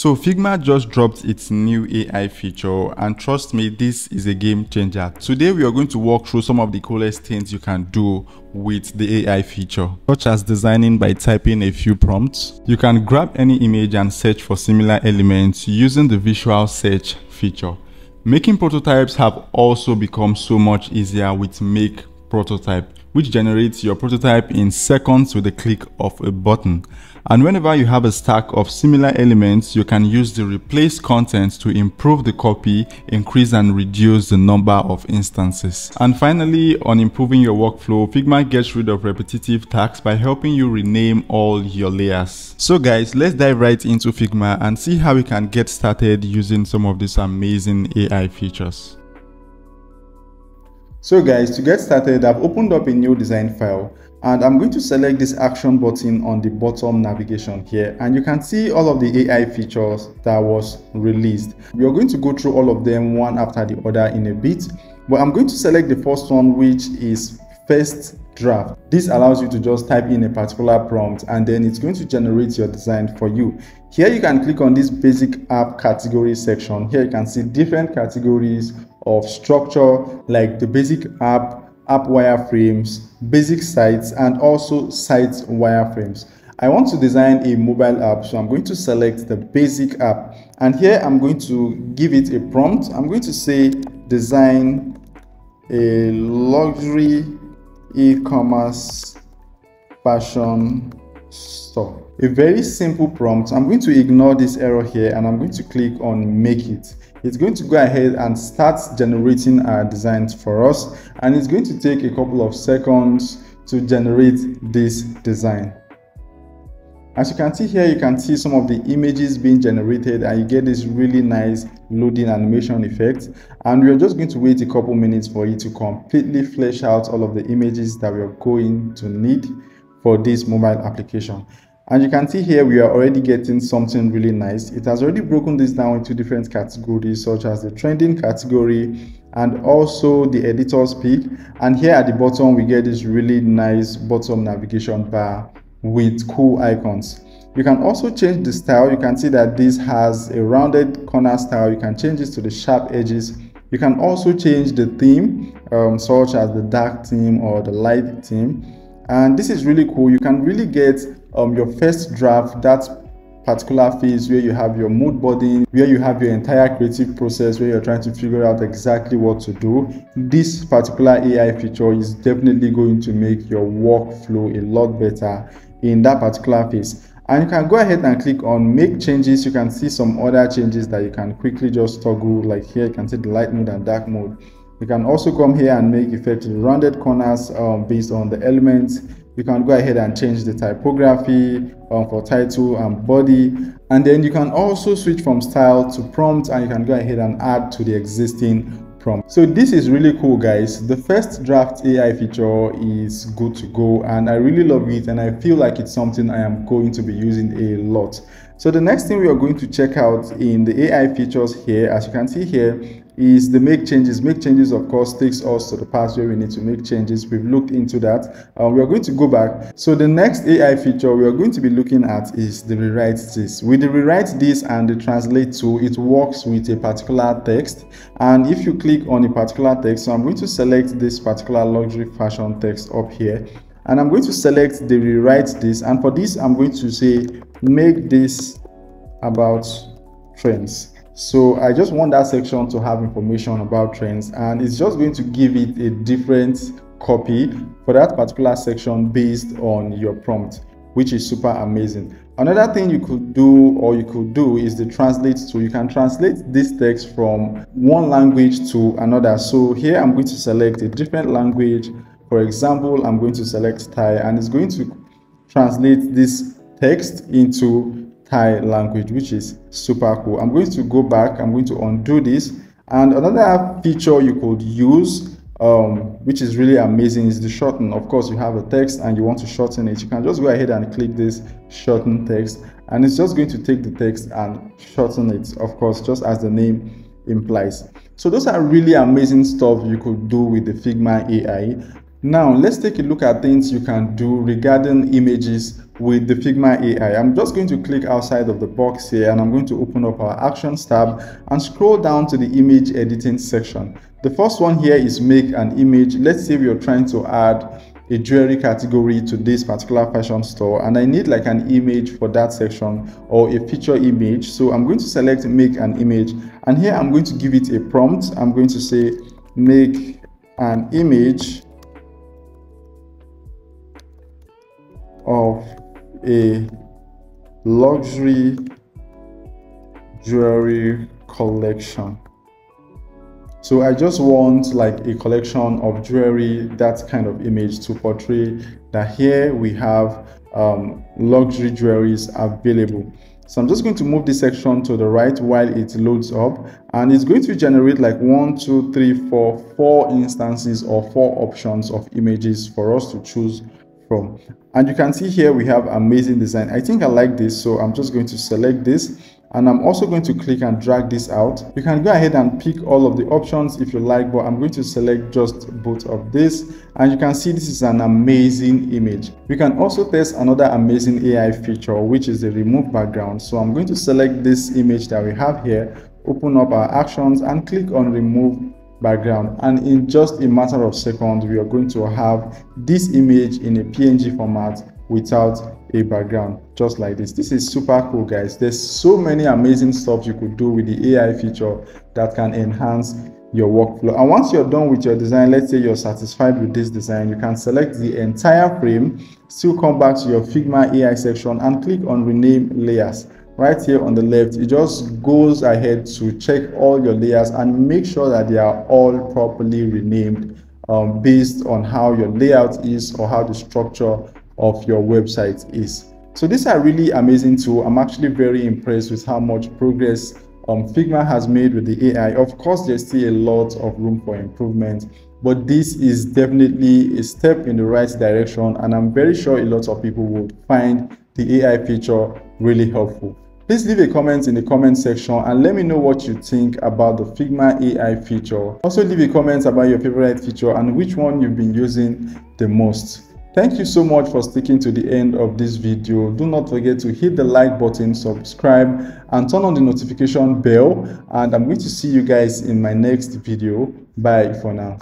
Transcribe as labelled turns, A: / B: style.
A: So Figma just dropped its new AI feature and trust me, this is a game changer. Today we are going to walk through some of the coolest things you can do with the AI feature, such as designing by typing a few prompts. You can grab any image and search for similar elements using the visual search feature. Making prototypes have also become so much easier with Make Prototype which generates your prototype in seconds with the click of a button. And whenever you have a stack of similar elements, you can use the replace content to improve the copy, increase and reduce the number of instances. And finally, on improving your workflow, Figma gets rid of repetitive tasks by helping you rename all your layers. So guys, let's dive right into Figma and see how we can get started using some of these amazing AI features. So guys, to get started, I've opened up a new design file and I'm going to select this action button on the bottom navigation here and you can see all of the AI features that was released. We are going to go through all of them one after the other in a bit, but I'm going to select the first one which is first draft. This allows you to just type in a particular prompt and then it's going to generate your design for you. Here you can click on this basic app category section. Here you can see different categories of structure like the basic app, app wireframes, basic sites, and also site wireframes. I want to design a mobile app, so I'm going to select the basic app. And here I'm going to give it a prompt. I'm going to say design a luxury e-commerce fashion store. A very simple prompt. I'm going to ignore this error here and I'm going to click on make it it's going to go ahead and start generating our designs for us and it's going to take a couple of seconds to generate this design. As you can see here you can see some of the images being generated and you get this really nice loading animation effect. And we're just going to wait a couple minutes for it to completely flesh out all of the images that we're going to need for this mobile application and you can see here we are already getting something really nice. It has already broken this down into different categories such as the trending category and also the editor's pick. And here at the bottom we get this really nice bottom navigation bar with cool icons. You can also change the style. You can see that this has a rounded corner style. You can change this to the sharp edges. You can also change the theme um, such as the dark theme or the light theme. And this is really cool. You can really get um, your first draft, that particular phase where you have your mood boarding, where you have your entire creative process, where you're trying to figure out exactly what to do. This particular AI feature is definitely going to make your workflow a lot better in that particular phase. And you can go ahead and click on make changes. You can see some other changes that you can quickly just toggle. Like here, you can see the light mode and dark mode. You can also come here and make effective rounded corners um, based on the elements. You can go ahead and change the typography um, for title and body. And then you can also switch from style to prompt and you can go ahead and add to the existing prompt. So this is really cool guys. The first draft ai feature is good to go and i really love it and i feel like it's something i am going to be using a lot. So the next thing we are going to check out in the ai features here as you can see here is the make changes. Make changes, of course, takes us to the part where we need to make changes. We've looked into that. Uh, we are going to go back. So the next AI feature we are going to be looking at is the rewrite this. With the rewrite this and the translate tool, it works with a particular text. And if you click on a particular text, so I'm going to select this particular luxury fashion text up here. And I'm going to select the rewrite this. And for this, I'm going to say, make this about trends so I just want that section to have information about trends and it's just going to give it a different copy for that particular section based on your prompt which is super amazing. Another thing you could do or you could do is the translate So You can translate this text from one language to another. So here I'm going to select a different language. For example, I'm going to select Thai and it's going to translate this text into Thai language, which is super cool. I'm going to go back, I'm going to undo this. And another feature you could use, um, which is really amazing, is the shorten. Of course, you have a text and you want to shorten it. You can just go ahead and click this shorten text, and it's just going to take the text and shorten it, of course, just as the name implies. So those are really amazing stuff you could do with the Figma AI. Now, let's take a look at things you can do regarding images with the Figma AI. I'm just going to click outside of the box here and I'm going to open up our Actions tab and scroll down to the image editing section. The first one here is make an image. Let's say we are trying to add a jewelry category to this particular fashion store and I need like an image for that section or a feature image. So I'm going to select make an image and here I'm going to give it a prompt. I'm going to say make an image of a luxury jewelry collection. So I just want like a collection of jewelry, that kind of image to portray that here we have um, luxury jewelries available. So I'm just going to move this section to the right while it loads up and it's going to generate like one, two, three, four, four instances or four options of images for us to choose from. And you can see here we have amazing design. I think I like this so I'm just going to select this and I'm also going to click and drag this out. You can go ahead and pick all of the options if you like, but I'm going to select just both of this. And you can see this is an amazing image. We can also test another amazing AI feature, which is the remove background. So I'm going to select this image that we have here, open up our actions and click on remove background. And in just a matter of seconds we are going to have this image in a png format without a background just like this. This is super cool guys. There's so many amazing stuff you could do with the ai feature that can enhance your workflow. And once you're done with your design let's say you're satisfied with this design you can select the entire frame still come back to your figma ai section and click on rename layers right here on the left it just goes ahead to check all your layers and make sure that they are all properly renamed um, based on how your layout is or how the structure of your website is. So these are really amazing too. I'm actually very impressed with how much progress um, Figma has made with the AI. Of course, there's still a lot of room for improvement, but this is definitely a step in the right direction. And I'm very sure a lot of people would find the AI feature really helpful. Please leave a comment in the comment section and let me know what you think about the Figma AI feature. Also leave a comment about your favorite feature and which one you've been using the most. Thank you so much for sticking to the end of this video. Do not forget to hit the like button, subscribe and turn on the notification bell and I'm going to see you guys in my next video. Bye for now.